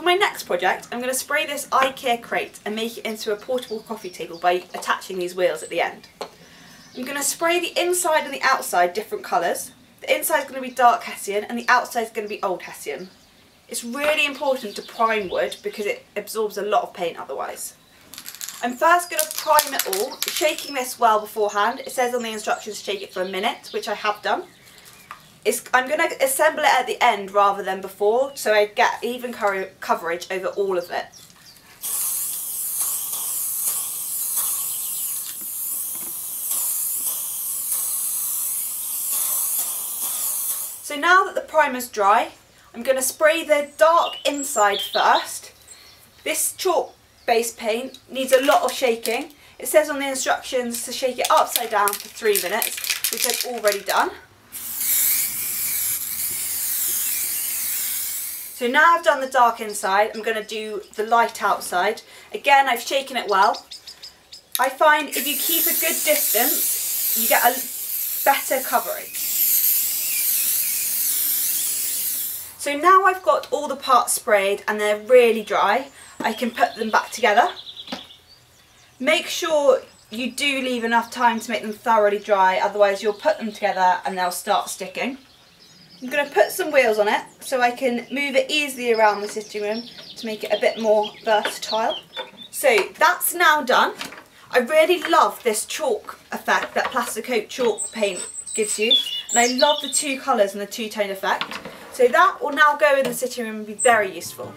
For my next project, I'm going to spray this IKEA crate and make it into a portable coffee table by attaching these wheels at the end. I'm going to spray the inside and the outside different colours. The inside is going to be dark Hessian and the outside is going to be old Hessian. It's really important to prime wood because it absorbs a lot of paint otherwise. I'm first going to prime it all, shaking this well beforehand. It says on the instructions to shake it for a minute, which I have done. It's, I'm going to assemble it at the end rather than before so I get even coverage over all of it. So now that the primer's dry, I'm going to spray the dark inside first. This chalk base paint needs a lot of shaking. It says on the instructions to shake it upside down for three minutes, which I've already done. So now I've done the dark inside, I'm going to do the light outside. Again, I've shaken it well. I find if you keep a good distance, you get a better coverage. So now I've got all the parts sprayed and they're really dry, I can put them back together. Make sure you do leave enough time to make them thoroughly dry, otherwise you'll put them together and they'll start sticking. I'm going to put some wheels on it so I can move it easily around the sitting room to make it a bit more versatile. So that's now done. I really love this chalk effect that PlastiKote chalk paint gives you and I love the two colours and the two-tone effect. So that will now go in the sitting room and be very useful.